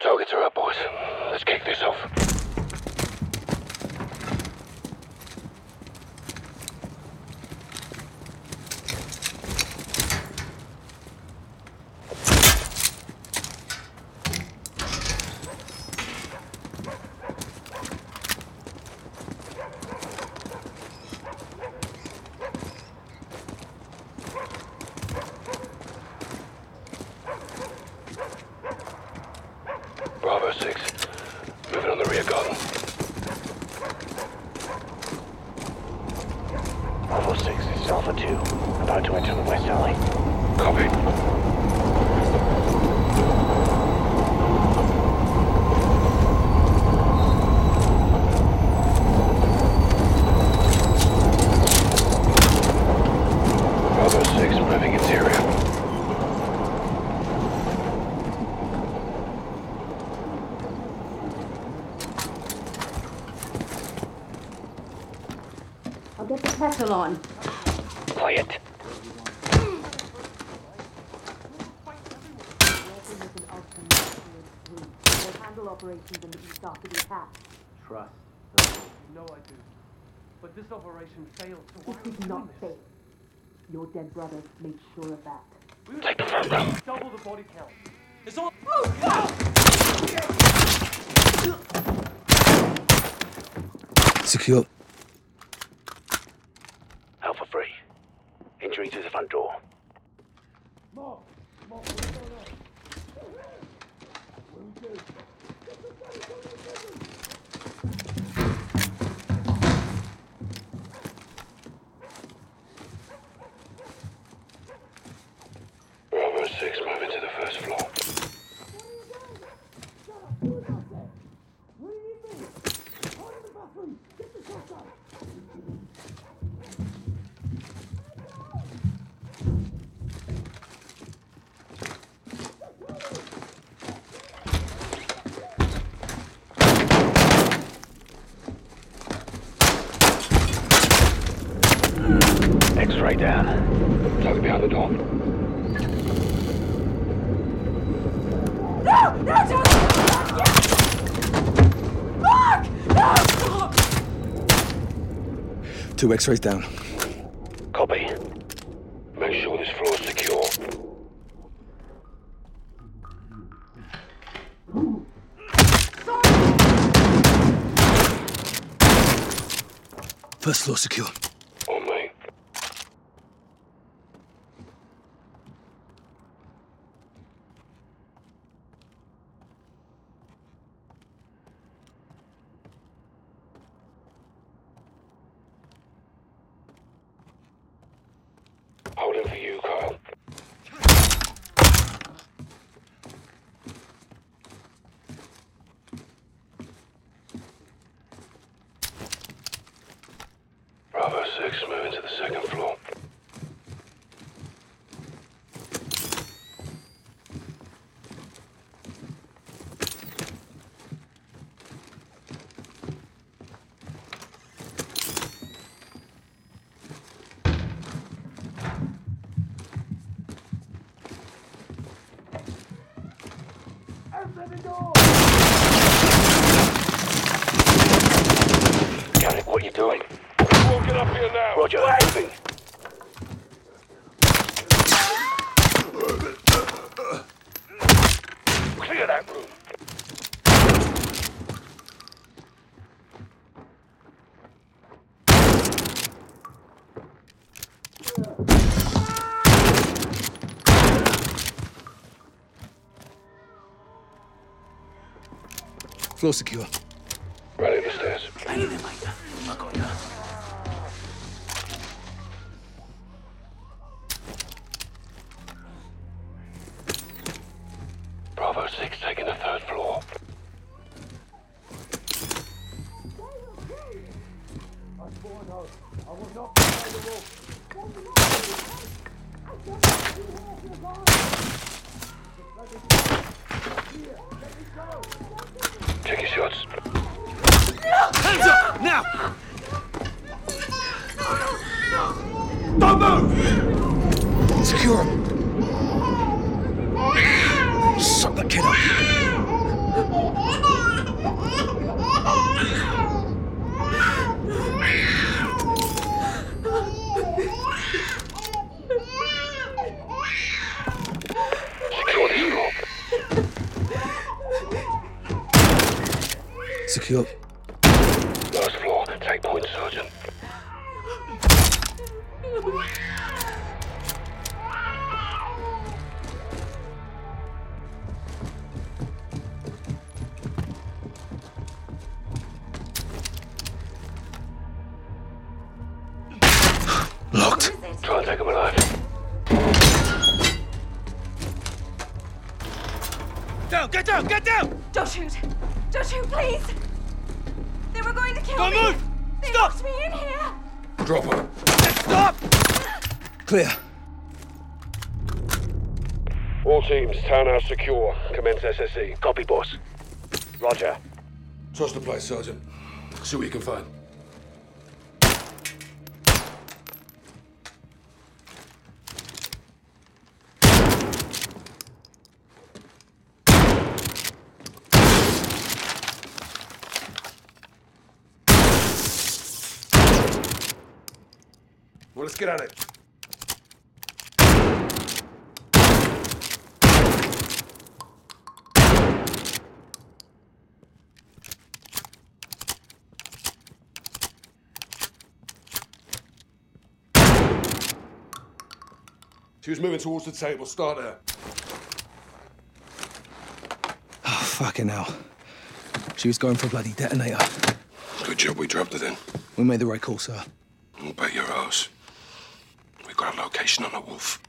Targets are up, boys. Let's kick this off. This Alpha 2. About to enter the west alley. Copy. Bravo 6, moving interior. I'll get the kettle on. Quiet. Operations. Trust. No, I do. But this operation failed, so why we is not safe. Your dead brother made sure of that. We Take the front double the body count. It's all. Secure. X-ray down. Target behind the door. No! No, don't! Mark! No! Stop! Two X-rays down. Copy. Make sure this floor is secure. First floor secure. On me. Holding for you, Kyle. 6, moving to the second floor. Garrick, what are you doing? Won't get up here now. Roger, moving. Clear that room. Floor secure. Right in the stairs. Hang in there, Take your shots. Hands up! Now! Don't move! Secure him. Suck that kid up. Secure. Last floor. Take point, Sergeant. Locked. Try and take him alive. Down, get down, get down! Don't shoot! Don't shoot, please! They were going to kill Don't me! move! They Stop! me in here! Drop her. Stop! Clear. All teams, townhouse secure. Commence SSE. Copy, boss. Roger. Trust the place, Sergeant. See what you can find. Well, let's get at it. She was moving towards the table. Start there. Oh, fucking hell. She was going for a bloody detonator. Good job we dropped it in. We made the right call, sir. We'll bet your ass. Got a location on the wolf.